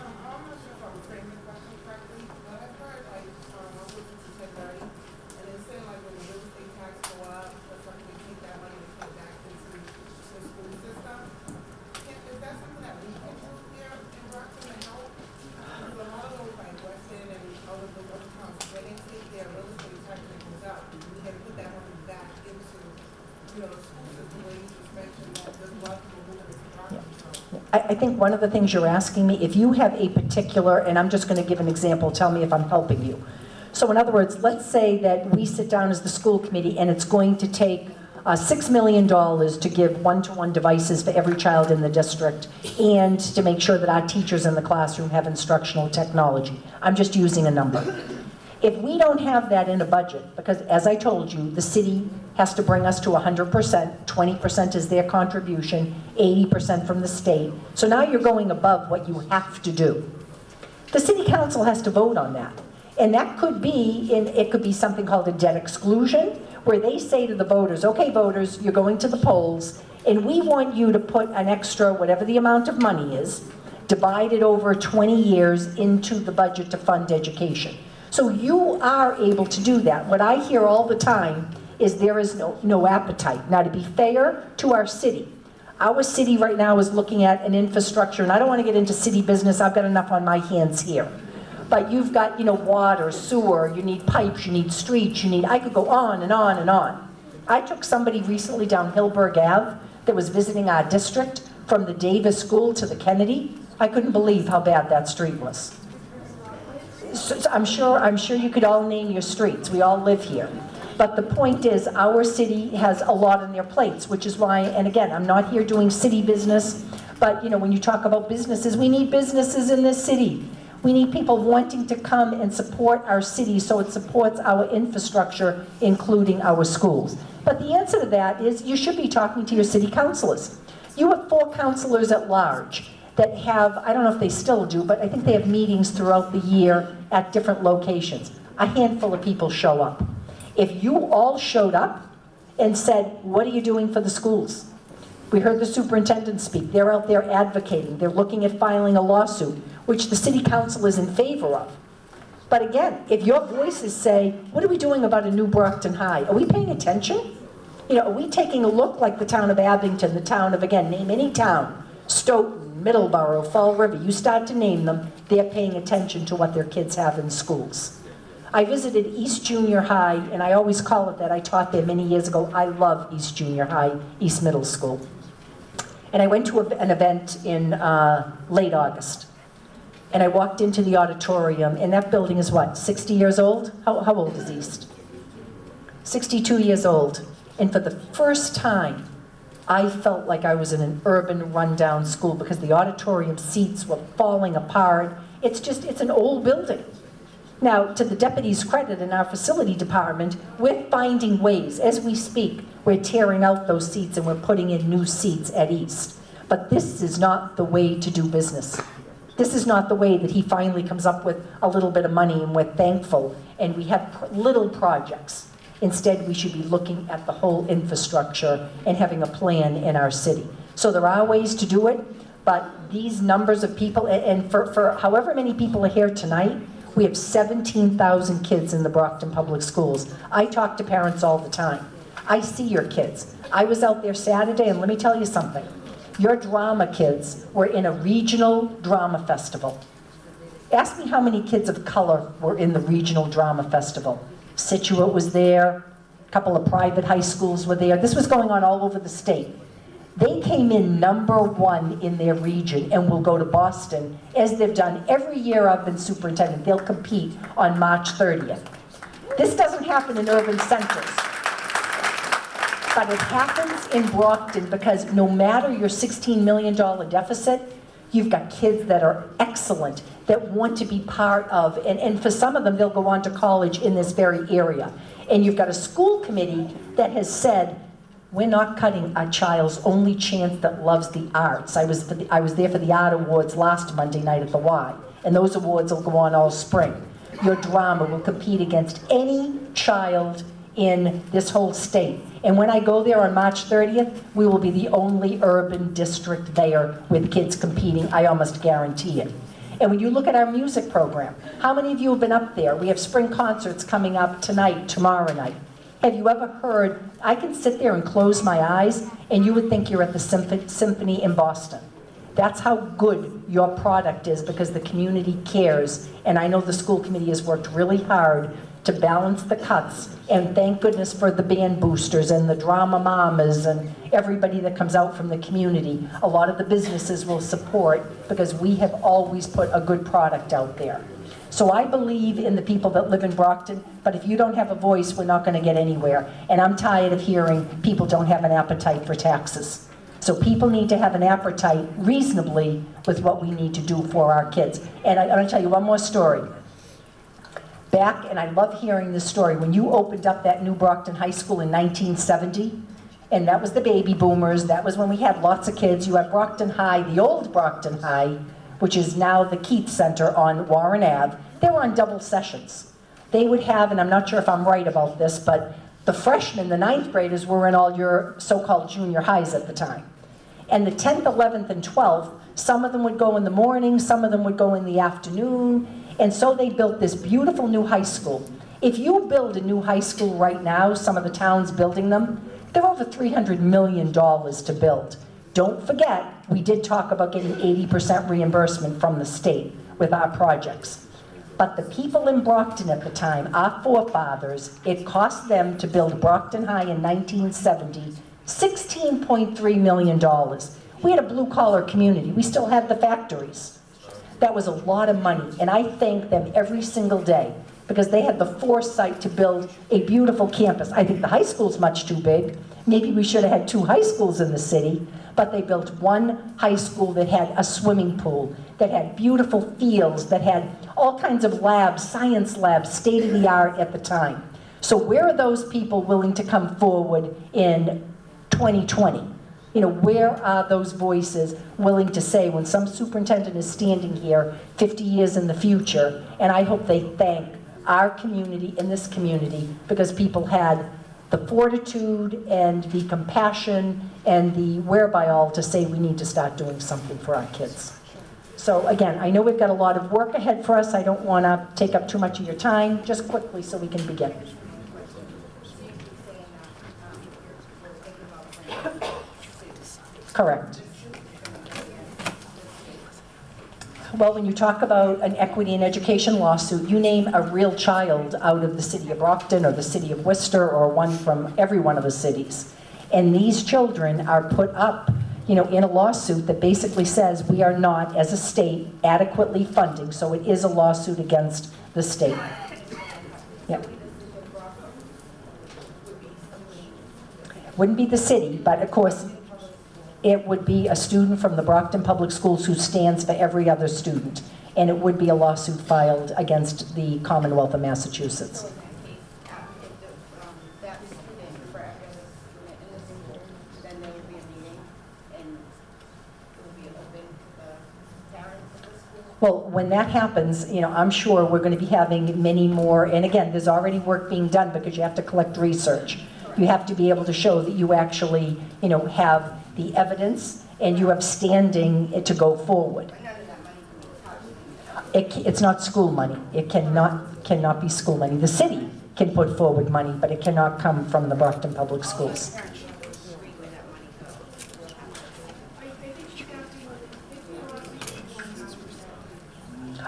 I'm not sure if I was framing the question correctly, but I've heard like, um, I was listening to Ted Berry, and it said like when the real estate tax go up, or something, they take that money to put back into the school system. Can, is that something that we can do here in Brockton to help? Because a lot of those like Weston and other, the other towns, when they take their real estate tax and it goes up, we can put that money back into, you know, the school system, where you just mentioned that there's a lot of people moving to Brockton, so. I, I think one of the things you're asking me, if you have a particular, and I'm just going to give an example, tell me if I'm helping you. So in other words, let's say that we sit down as the school committee and it's going to take uh, $6 million to give one-to-one devices for every child in the district and to make sure that our teachers in the classroom have instructional technology. I'm just using a number. If we don't have that in a budget, because as I told you, the city has to bring us to 100%, 20% is their contribution, 80% from the state. So now you're going above what you have to do. The city council has to vote on that. And that could be, in, it could be something called a debt exclusion, where they say to the voters, okay, voters, you're going to the polls, and we want you to put an extra, whatever the amount of money is, divided over 20 years into the budget to fund education. So you are able to do that. What I hear all the time is there is no, no appetite. Now, to be fair to our city, our city right now is looking at an infrastructure, and I don't want to get into city business, I've got enough on my hands here. But you've got, you know, water, sewer, you need pipes, you need streets, you need, I could go on and on and on. I took somebody recently down Hillberg Ave that was visiting our district from the Davis School to the Kennedy. I couldn't believe how bad that street was. So, I'm sure, I'm sure you could all name your streets, we all live here. But the point is, our city has a lot on their plates, which is why, and again, I'm not here doing city business, but you know, when you talk about businesses, we need businesses in this city. We need people wanting to come and support our city so it supports our infrastructure, including our schools. But the answer to that is you should be talking to your city councilors. You have four councilors at large that have, I don't know if they still do, but I think they have meetings throughout the year at different locations. A handful of people show up. If you all showed up and said, what are you doing for the schools? We heard the superintendent speak. They're out there advocating. They're looking at filing a lawsuit, which the city council is in favor of. But again, if your voices say, what are we doing about a new Brockton High? Are we paying attention? You know, are we taking a look like the town of Abington, the town of, again, name any town, Stoughton, Middleborough, Fall River, you start to name them, they're paying attention to what their kids have in schools. I visited East Junior High, and I always call it that. I taught there many years ago. I love East Junior High, East Middle School. And I went to a, an event in uh, late August. And I walked into the auditorium, and that building is what, 60 years old? How, how old is East? 62 years old. And for the first time, I felt like I was in an urban rundown school because the auditorium seats were falling apart. It's just, it's an old building. Now, to the deputy's credit in our facility department, we're finding ways, as we speak, we're tearing out those seats and we're putting in new seats at East. But this is not the way to do business. This is not the way that he finally comes up with a little bit of money and we're thankful and we have little projects. Instead, we should be looking at the whole infrastructure and having a plan in our city. So there are ways to do it, but these numbers of people, and for, for however many people are here tonight, we have 17,000 kids in the Brockton Public Schools. I talk to parents all the time. I see your kids. I was out there Saturday, and let me tell you something. Your drama kids were in a regional drama festival. Ask me how many kids of color were in the regional drama festival. Scituate was there, a couple of private high schools were there. This was going on all over the state. They came in number one in their region and will go to Boston, as they've done every year I've been superintendent. They'll compete on March 30th. This doesn't happen in urban centers. But it happens in Brockton because no matter your $16 million deficit, you've got kids that are excellent, that want to be part of, and, and for some of them, they'll go on to college in this very area. And you've got a school committee that has said, we're not cutting a child's only chance that loves the arts. I was, the, I was there for the art awards last Monday night at the Y, and those awards will go on all spring. Your drama will compete against any child in this whole state. And when I go there on March 30th, we will be the only urban district there with kids competing, I almost guarantee it. And when you look at our music program, how many of you have been up there? We have spring concerts coming up tonight, tomorrow night. Have you ever heard, I can sit there and close my eyes and you would think you're at the symphony in Boston. That's how good your product is because the community cares. And I know the school committee has worked really hard to balance the cuts. And thank goodness for the band boosters and the drama mamas and everybody that comes out from the community. A lot of the businesses will support because we have always put a good product out there. So I believe in the people that live in Brockton, but if you don't have a voice, we're not going to get anywhere. And I'm tired of hearing people don't have an appetite for taxes. So people need to have an appetite reasonably with what we need to do for our kids. And I, I'm going to tell you one more story. Back, and I love hearing this story, when you opened up that new Brockton High School in 1970, and that was the baby boomers, that was when we had lots of kids. You have Brockton High, the old Brockton High, which is now the Keith Center on Warren Ave. They were on double sessions. They would have, and I'm not sure if I'm right about this, but The freshmen, the ninth graders, were in all your so-called junior highs at the time. And the 10th, 11th, and 12th, some of them would go in the morning, some of them would go in the afternoon, and so they built this beautiful new high school. If you build a new high school right now, some of the towns building them, they're over $300 million to build. Don't forget, we did talk about getting 80% reimbursement from the state with our projects. But the people in Brockton at the time, our forefathers, it cost them to build Brockton High in 1970, $16.3 million. We had a blue collar community. We still had the factories. That was a lot of money, and I thank them every single day because they had the foresight to build a beautiful campus. I think the high school's much too big. Maybe we should have had two high schools in the city, but they built one high school that had a swimming pool, that had beautiful fields, that had all kinds of labs, science labs, state of the art at the time. So where are those people willing to come forward in 2020? You know, where are those voices willing to say when some superintendent is standing here 50 years in the future, and I hope they thank our community and this community because people had the fortitude and the compassion and the whereby all to say we need to start doing something for our kids. So again, I know we've got a lot of work ahead for us. I don't want to take up too much of your time. Just quickly so we can begin. Correct. Well, when you talk about an equity and education lawsuit, you name a real child out of the city of Brockton or the city of Worcester or one from every one of the cities. And these children are put up, you know, in a lawsuit that basically says we are not, as a state, adequately funding. So it is a lawsuit against the state. Yep. Wouldn't be the city, but of course, it would be a student from the Brockton Public Schools who stands for every other student. And it would be a lawsuit filed against the Commonwealth of Massachusetts. Well, when that happens, you know, I'm sure we're going to be having many more, and again, there's already work being done because you have to collect research. You have to be able to show that you actually, you know, have the evidence and you have standing to go forward. It, it's not school money. It cannot, cannot be school money. The city can put forward money, but it cannot come from the Brockton Public Schools.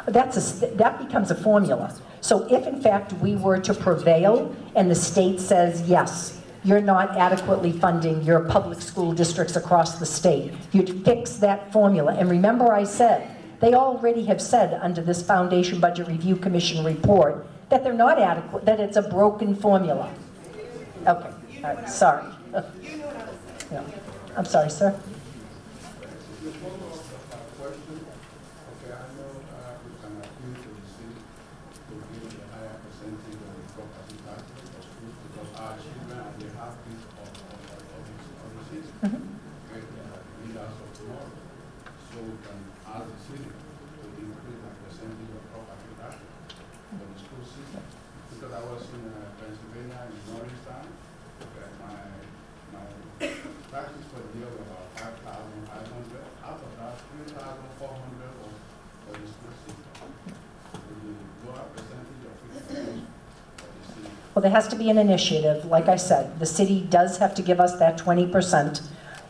That's a, that becomes a formula. So if in fact we were to prevail and the state says, yes, you're not adequately funding your public school districts across the state. You'd fix that formula. And remember I said, they already have said under this Foundation Budget Review Commission report that they're not adequate, that it's a broken formula. Okay, sorry. (laughs) Yeah. I'm sorry, sir. Well, there has to be an initiative. Like I said, the city does have to give us that 20%.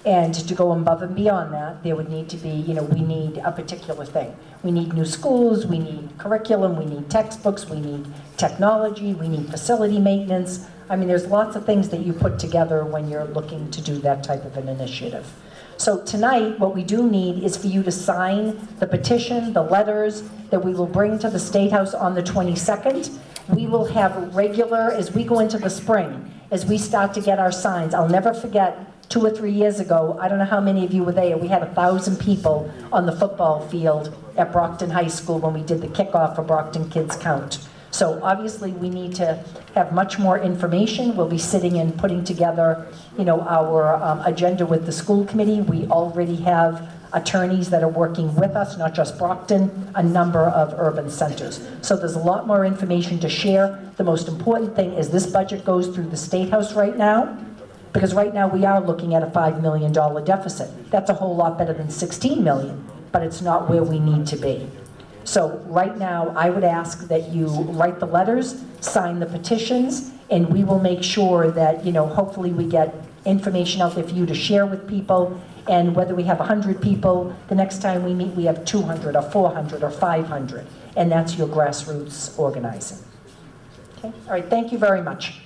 And to go above and beyond that, there would need to be, you know, we need a particular thing. We need new schools, we need curriculum, we need textbooks, we need technology, we need facility maintenance. I mean, there's lots of things that you put together when you're looking to do that type of an initiative. So tonight, what we do need is for you to sign the petition, the letters that we will bring to the State House on the 22nd. We will have regular, as we go into the spring, as we start to get our signs. I'll never forget two or three years ago, I don't know how many of you were there, we had a thousand people on the football field at Brockton High School when we did the kickoff for Brockton Kids Count. So obviously, we need to have much more information. We'll be sitting and putting together, you know, our um, agenda with the school committee. We already have attorneys that are working with us, not just Brockton, a number of urban centers. So there's a lot more information to share. The most important thing is this budget goes through the State House right now, because right now we are looking at a $5 million deficit. That's a whole lot better than 16 million, but it's not where we need to be. So right now, I would ask that you write the letters, sign the petitions, and we will make sure that, you know, hopefully we get information out there for you to share with people. And whether we have 100 people, the next time we meet, we have 200 or 400 or 500. And that's your grassroots organizing. Okay, all right, thank you very much.